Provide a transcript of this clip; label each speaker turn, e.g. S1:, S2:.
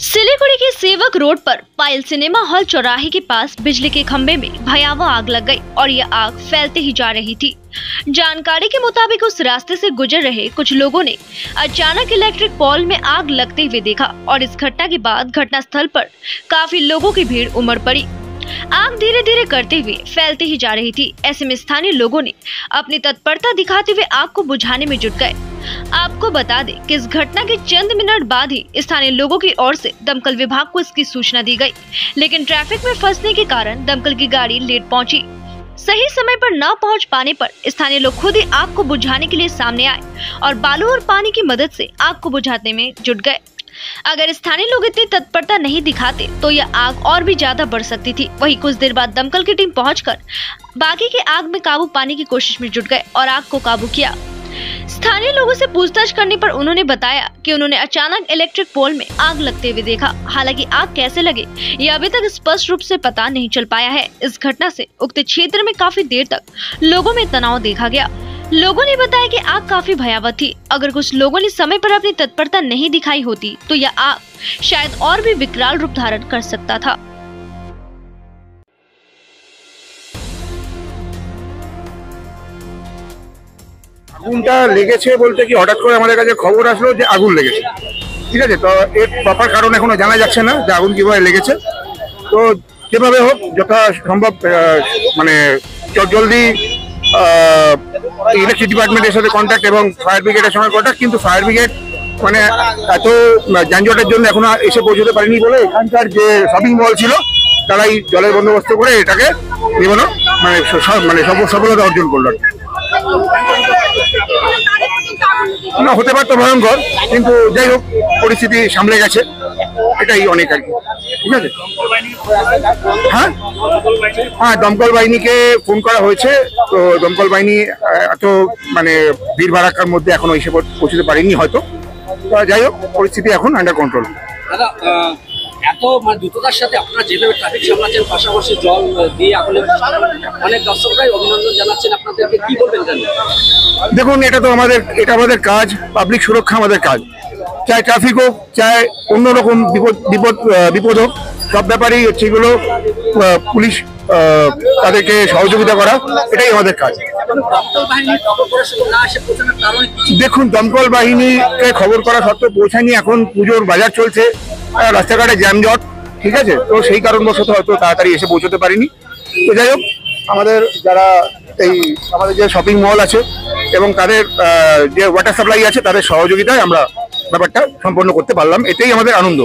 S1: सिलीगुड़ी के सेवक रोड पर पायल सिनेमा हॉल चौराहे के पास बिजली के खंभे में भयावह आग लग गई और यह आग फैलते ही जा रही थी। जानकारी के मुताबिक उस रास्ते से गुजर रहे कुछ लोगों ने अचानक इलेक्ट्रिक पोल में आग लगते हुए देखा और इस घटना के बाद घटना स्थल पर काफ़ी लोगों की भीड़ उमड़ पड़ी। आग धीरे धीरे करते हुए फैलती ही जा रही थी। ऐसे में स्थानीय लोगों ने अपनी तत्परता दिखाते हुए आग को बुझाने में जुट गए। आपको बता दें कि इस घटना के चंद मिनट बाद ही स्थानीय लोगों की ओर से दमकल विभाग को इसकी सूचना दी गई, लेकिन ट्रैफ़िक में फंसने के कारण दमकल की गाड़ी लेट पहुँची। सही समय पर न पहुँच पाने पर स्थानीय लोग खुद ही आग को बुझाने के लिए सामने आए और बालू और पानी की मदद से आग को बुझाने में जुट गए। अगर स्थानीय लोग इतनी तत्परता नहीं दिखाते तो यह आग और भी ज़्यादा बढ़ सकती थी। वहीं कुछ देर बाद दमकल की टीम पहुंचकर बाकी के आग में काबू पाने की कोशिश में जुट गए और आग को काबू किया। स्थानीय लोगों से पूछताछ करने पर उन्होंने बताया कि उन्होंने अचानक इलेक्ट्रिक पोल में आग लगते हुए देखा। हालाँकि आग कैसे लगे, ये अभी तक स्पष्ट रूप से पता नहीं चल पाया है। इस घटना से उक्त क्षेत्र में काफ़ी देर तक लोगों में तनाव देखा गया। लोगों ने बताया कि आग काफ़ी भयावह थी। अगर कुछ लोगों ने समय पर अपनी तत्परता नहीं दिखाई होती तो यह आग शायद और भी विकराल रूप धारण कर सकता था।
S2: আগুনটা লেগেছে বলতে কি হঠাৎ করে আমাদের কাছে খবর আসলো যে আগুন লেগেছে ঠিক আছে, তো এর প্রপার কারণ এখনও জানা যাচ্ছে না যে আগুন কীভাবে লেগেছে তো যেভাবে হোক যথা সম্ভব মানে জলদি ইলেকট্রিক ডিপার্টমেন্টের সাথে কন্ট্যাক্ট এবং ফায়ার ব্রিগেডের সঙ্গে কন্ট্যাক্ট কিন্তু ফায়ার ব্রিগেড মানে এত যানজটের জন্য এখনও এসে পৌঁছতে পারেনি বলে এখানকার যে শপিং মল ছিল, তারাই জলের বন্দোবস্ত করে এটাকে নিবানো মানে মানে সফল- সফলতা অর্জন করল। না হতে পারতো ভয়ঙ্কর, কিন্তু যাই হোক, পরিস্থিতি সামলে গেছে। এটাই অনেক আর কি। ঠিক আছে? হ্যাঁ? হ্যাঁ দমকল বাহিনীকে ফোন করা হয়েছে। তো দমকল বাহিনী এত মানে ভিড় ভাড়াকার মধ্যে এখনও এসে পৌঁছতে পারেনি হয়তো। যাই হোক, পরিস্থিতি এখন আন্ডার কন্ট্রোল
S3: এত মানে দ্রুততার সাথে আপনারা যেভাবে ট্রাফিক সামলাচ্ছেন, পাশাপাশি জল দিয়ে আসলে অনেক দর্শকরাই অভিনন্দন জানাচ্ছেন। আপনাদেরকে কি বলবেন জানেন
S2: দেখুন, এটা তো আমাদের, এটা আমাদের কাজ পাবলিক সুরক্ষা আমাদের কাজ। চাই ট্রাফিক হোক, চাই অন্যরকম বিপদ বিপদ বিপদ হোক। সব ব্যাপারেই হচ্ছে এগুলো পুলিশ তাদেরকে সহযোগিতা করা, এটাই আমাদের কাজ। দেখুন, দমকল বাহিনীকে খবর করা সত্ত্বেও পৌঁছায়নি, এখন পুজোর বাজার চলছে রাস্তাঘাটে জ্যামজট, ঠিক আছে? তো সেই কারণবশত হয়তো তাড়াতাড়ি এসে পৌঁছতে পারিনি। তো যাই হোক, আমাদের যারা এই, আমাদের যে শপিং মল আছে এবং তাদের যে ওয়াটার সাপ্লাই আছে, তাদের সহযোগিতায় আমরা ব্যাপারটা সম্পন্ন করতে পারলাম এটাই আমাদের আনন্দ।